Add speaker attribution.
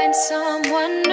Speaker 1: find someone